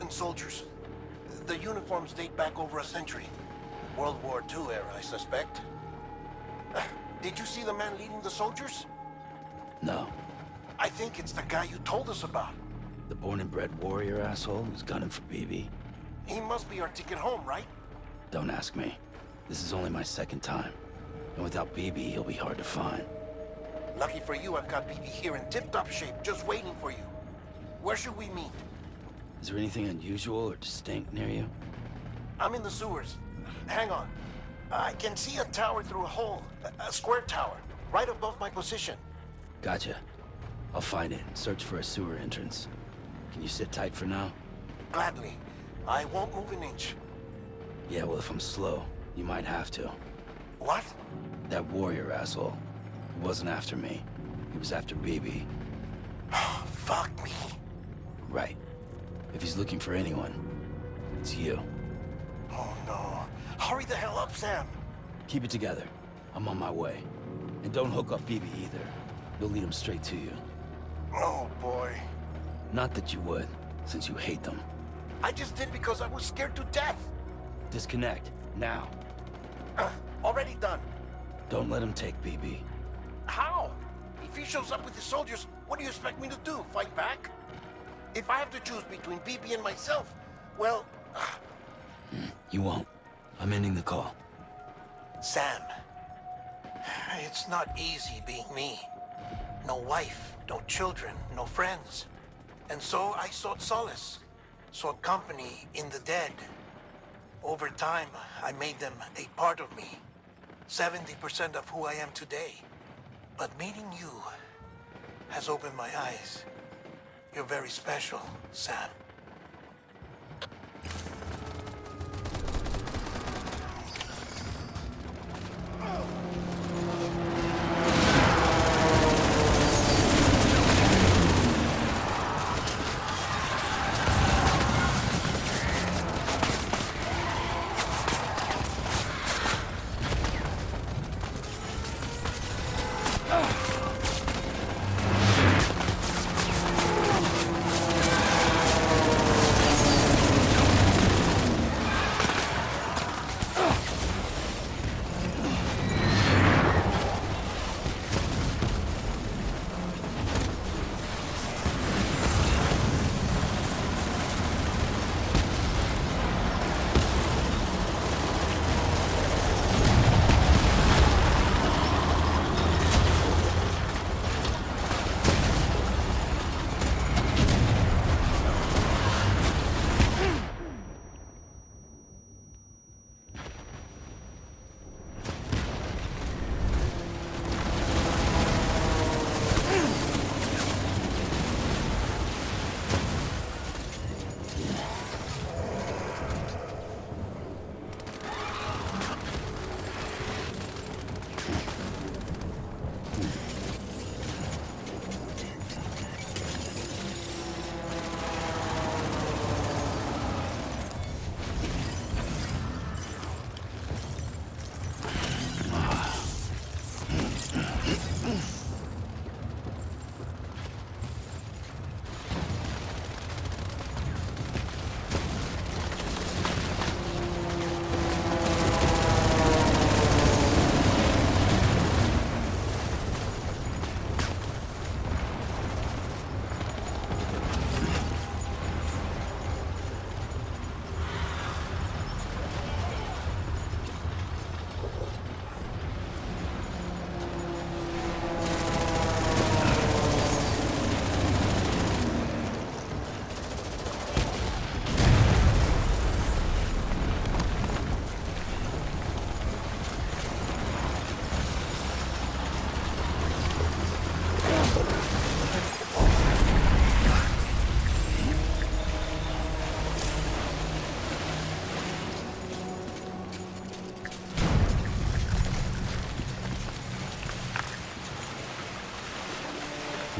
and soldiers. The uniforms date back over a century. World War II era, I suspect. Uh, Did you see the man leading the soldiers? No. I think it's the guy you told us about. The born and bred warrior asshole who's gunning for BB. He must be our ticket home, right? Don't ask me. This is only my second time. And without BB, he'll be hard to find. Lucky for you, I've got BB here in tip-top shape, just waiting for you. Where should we meet? Is there anything unusual or distinct near you? I'm in the sewers. Hang on. I can see a tower through a hole. A, square tower. right above my position. Gotcha. I'll find it. Search for a sewer entrance. Can you sit tight for now? Gladly. I won't move an inch. Yeah, well, if I'm slow, you might have to. What? That warrior asshole. He wasn't after me. He was after BB. Fuck me. Right. If he's looking for anyone, it's you. Oh no. Hurry the hell up, Sam. Keep it together. I'm on my way. And don't hook up BB either. You'll lead him straight to you. Oh boy. Not that you would, since you hate them. I just did because I was scared to death. Disconnect. Now. Uh, already done. Don't let him take BB. How? If he shows up with his soldiers, what do you expect me to do? Fight back? If I have to choose between BB and myself, well... You won't. I'm ending the call. Sam, it's not easy being me. No wife, no children, no friends. And so I sought solace, sought company in the dead. Over time, I made them a part of me. 70% of who I am today. But meeting you has opened my eyes. You're very special, Sam.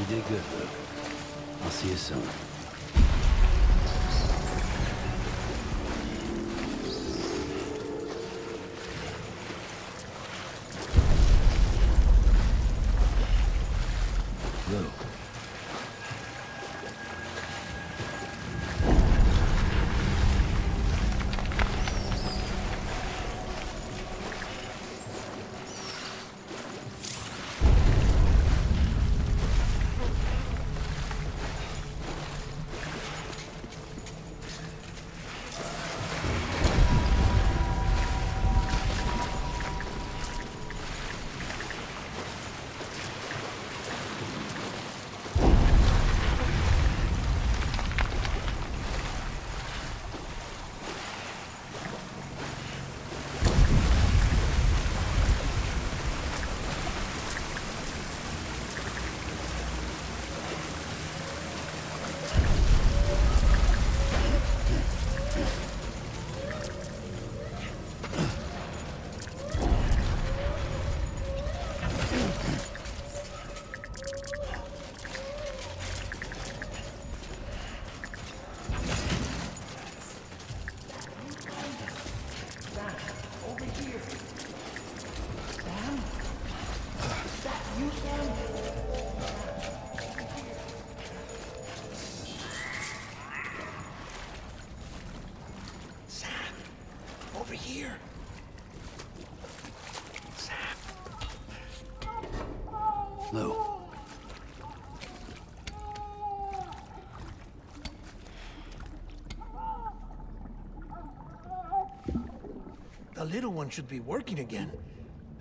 You did good, Luke. I'll see you soon. Little one should be working again.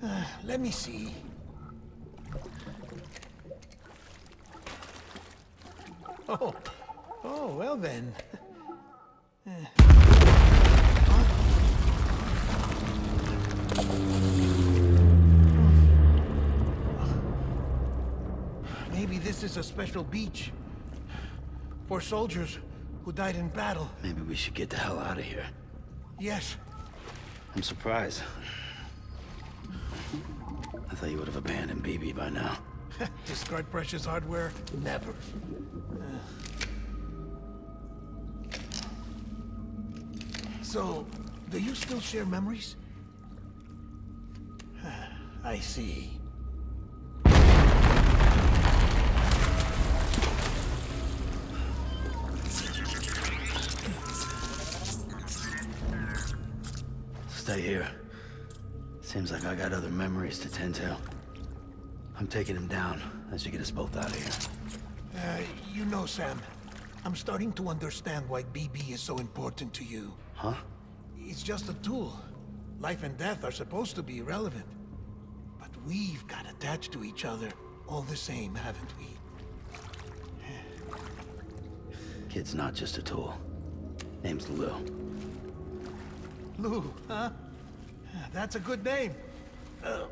Uh, let me see. Oh, oh, well then. Maybe this is a special beach for soldiers who died in battle. Maybe we should get the hell out of here. Yes, I'm surprised. I thought you would have abandoned BB by now. discard precious hardware? Never. So, do you still share memories? I see. Stay here. Seems like I got other memories to tend to. I'm taking him down as you get us both out of here. Uh, you know, Sam, I'm starting to understand why BB is so important to you. Huh? It's just a tool. Life and death are supposed to be irrelevant. But we've got attached to each other all the same, haven't we? Kid's not just a tool. Name's Lou. Lou, huh? That's a good name. I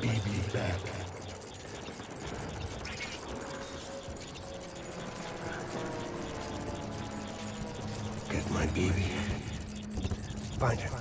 baby back. Get my baby. Find her.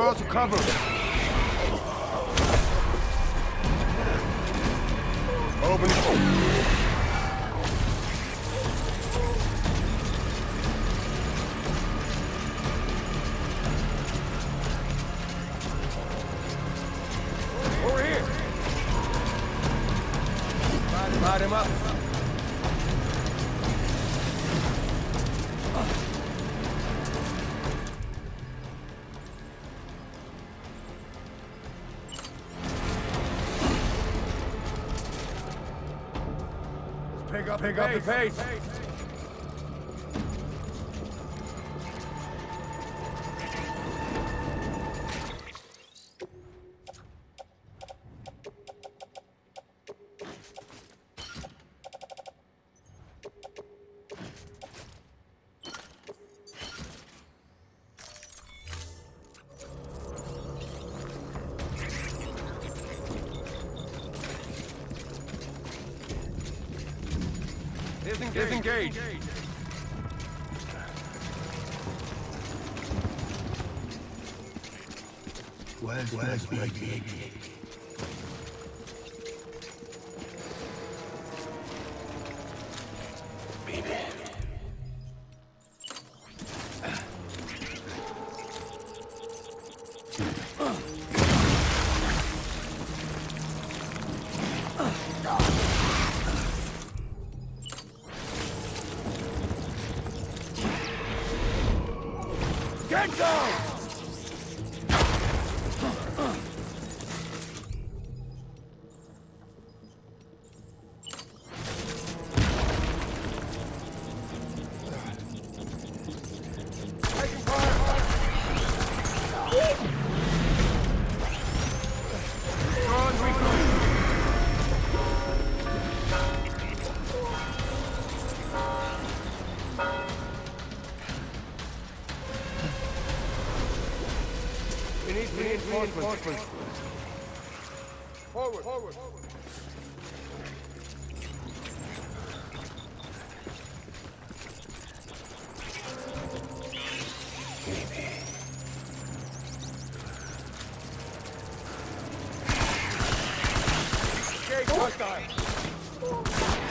Out to cover. Open. Up, the pace. Disengage. Disengage. Where's, Where's my baby? Get down! Hostile.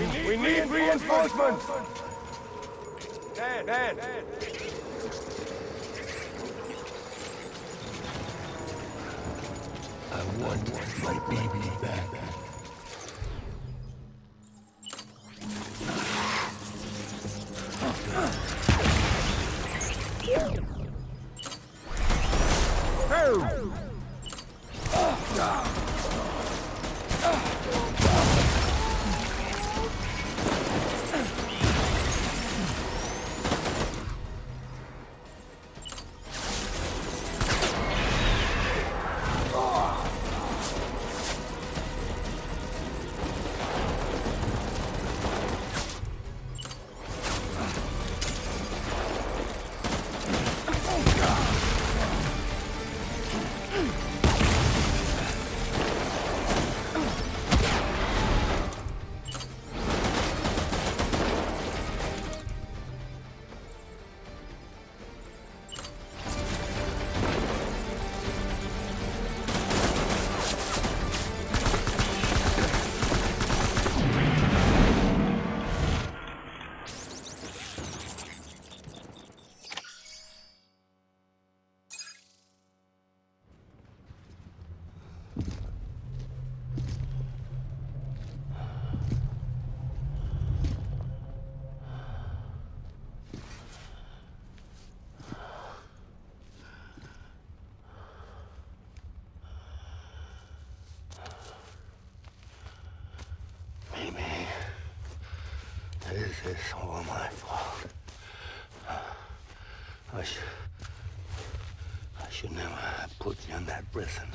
We need, we need reinforcements! Dan, I want my baby back. This is all my fault. I should... I should never have put you in that prison.